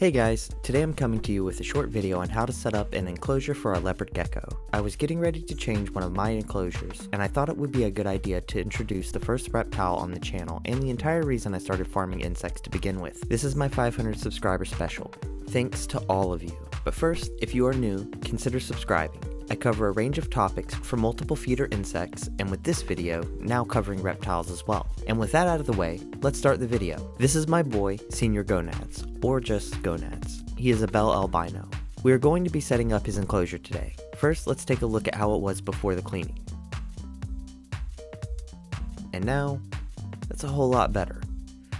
Hey guys, today I'm coming to you with a short video on how to set up an enclosure for our leopard gecko. I was getting ready to change one of my enclosures, and I thought it would be a good idea to introduce the first reptile on the channel and the entire reason I started farming insects to begin with. This is my 500 subscriber special. Thanks to all of you. But first, if you are new, consider subscribing. I cover a range of topics for multiple feeder insects, and with this video, now covering reptiles as well. And with that out of the way, let's start the video. This is my boy, Senior Gonads, or just Gonads. He is a bell albino. We are going to be setting up his enclosure today. First, let's take a look at how it was before the cleaning. And now, that's a whole lot better.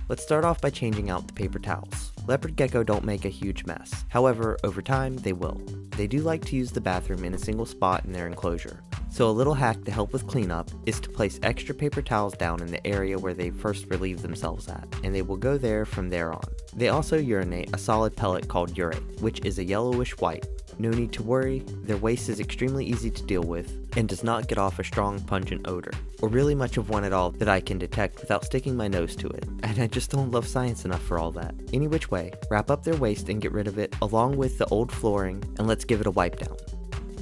Let's start off by changing out the paper towels. Leopard gecko don't make a huge mess, however, over time, they will. They do like to use the bathroom in a single spot in their enclosure, so a little hack to help with cleanup is to place extra paper towels down in the area where they first relieve themselves at, and they will go there from there on. They also urinate a solid pellet called urate, which is a yellowish white, no need to worry, their waste is extremely easy to deal with and does not get off a strong pungent odor, or really much of one at all that I can detect without sticking my nose to it, and I just don't love science enough for all that. Any which way, wrap up their waste and get rid of it along with the old flooring and let's give it a wipe down.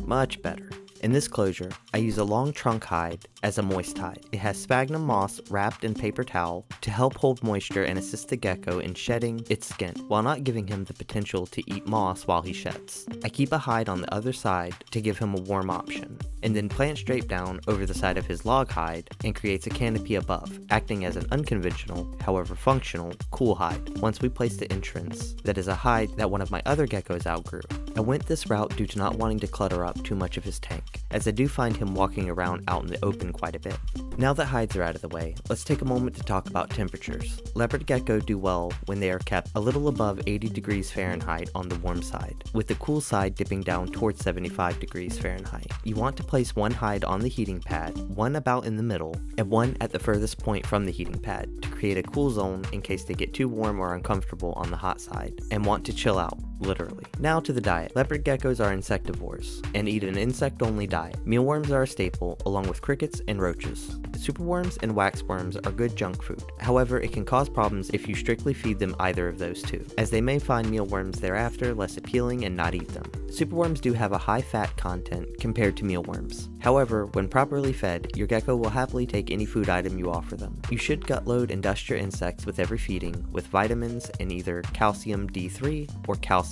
Much better. In this closure, I use a long trunk hide as a moist hide. It has sphagnum moss wrapped in paper towel to help hold moisture and assist the gecko in shedding its skin, while not giving him the potential to eat moss while he sheds. I keep a hide on the other side to give him a warm option, and then plant straight down over the side of his log hide and creates a canopy above, acting as an unconventional, however functional, cool hide. Once we place the entrance, that is a hide that one of my other geckos outgrew. I went this route due to not wanting to clutter up too much of his tank as I do find him walking around out in the open quite a bit. Now that hides are out of the way, let's take a moment to talk about temperatures. Leopard gecko do well when they are kept a little above 80 degrees Fahrenheit on the warm side, with the cool side dipping down towards 75 degrees Fahrenheit. You want to place one hide on the heating pad, one about in the middle, and one at the furthest point from the heating pad to create a cool zone in case they get too warm or uncomfortable on the hot side and want to chill out literally. Now to the diet. Leopard geckos are insectivores and eat an insect-only diet. Mealworms are a staple, along with crickets and roaches. Superworms and waxworms are good junk food. However, it can cause problems if you strictly feed them either of those two, as they may find mealworms thereafter less appealing and not eat them. Superworms do have a high fat content compared to mealworms. However, when properly fed, your gecko will happily take any food item you offer them. You should gut load and dust your insects with every feeding with vitamins and either calcium D3 or calcium.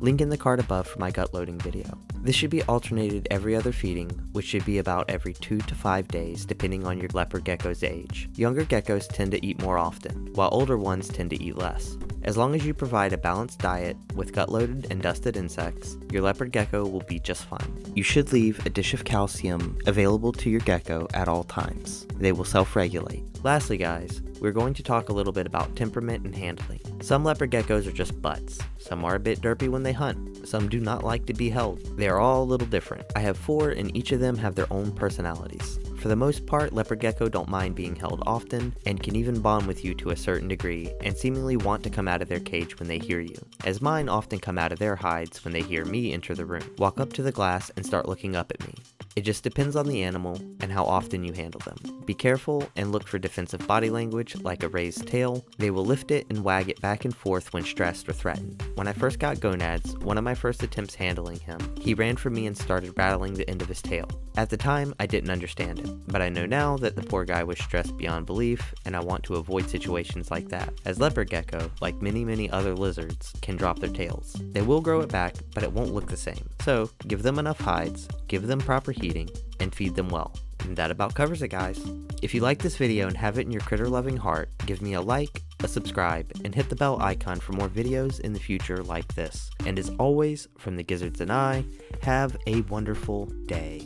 Link in the card above for my gut loading video. This should be alternated every other feeding, which should be about every 2 to 5 days depending on your leopard gecko's age. Younger geckos tend to eat more often, while older ones tend to eat less. As long as you provide a balanced diet with gut loaded and dusted insects, your leopard gecko will be just fine. You should leave a dish of calcium available to your gecko at all times. They will self regulate. Lastly, guys, we're going to talk a little bit about temperament and handling. Some leopard geckos are just butts. Some are a bit derpy when they hunt. Some do not like to be held. They are all a little different. I have four, and each of them have their own personalities. For the most part, leopard gecko don't mind being held often, and can even bond with you to a certain degree, and seemingly want to come out of their cage when they hear you, as mine often come out of their hides when they hear me enter the room, walk up to the glass, and start looking up at me. It just depends on the animal and how often you handle them. Be careful and look for defensive body language like a raised tail. They will lift it and wag it back and forth when stressed or threatened. When I first got gonads, one of my first attempts handling him, he ran from me and started rattling the end of his tail. At the time, I didn't understand it, but I know now that the poor guy was stressed beyond belief and I want to avoid situations like that, as leopard gecko, like many many other lizards, can drop their tails. They will grow it back, but it won't look the same. So, give them enough hides, give them proper heating, and feed them well. And that about covers it guys. If you like this video and have it in your critter loving heart, give me a like, a subscribe, and hit the bell icon for more videos in the future like this. And as always, from the Gizards and I, have a wonderful day.